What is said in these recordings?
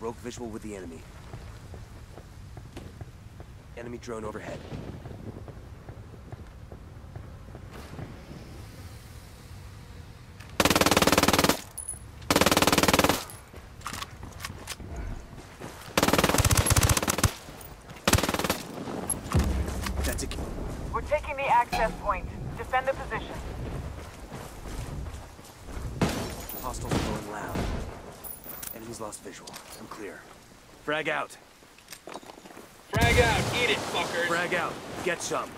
Broke visual with the enemy. Enemy drone overhead. That's a... We're taking the access point. Defend the position. Hostiles are going loud. Enemy's lost visual. I'm clear. Frag out. Frag out, eat it, fuckers. Frag out. Get some.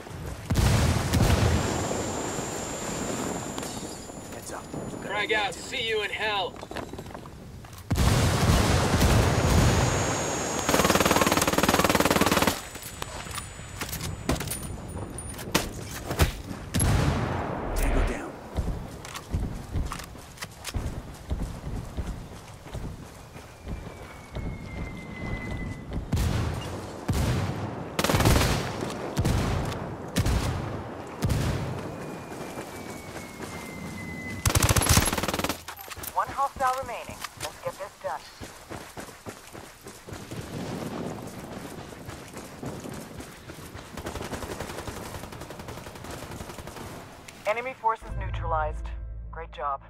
Heads up. Frag out, see you in hell. One hostile remaining. Let's get this done. Enemy forces neutralized. Great job.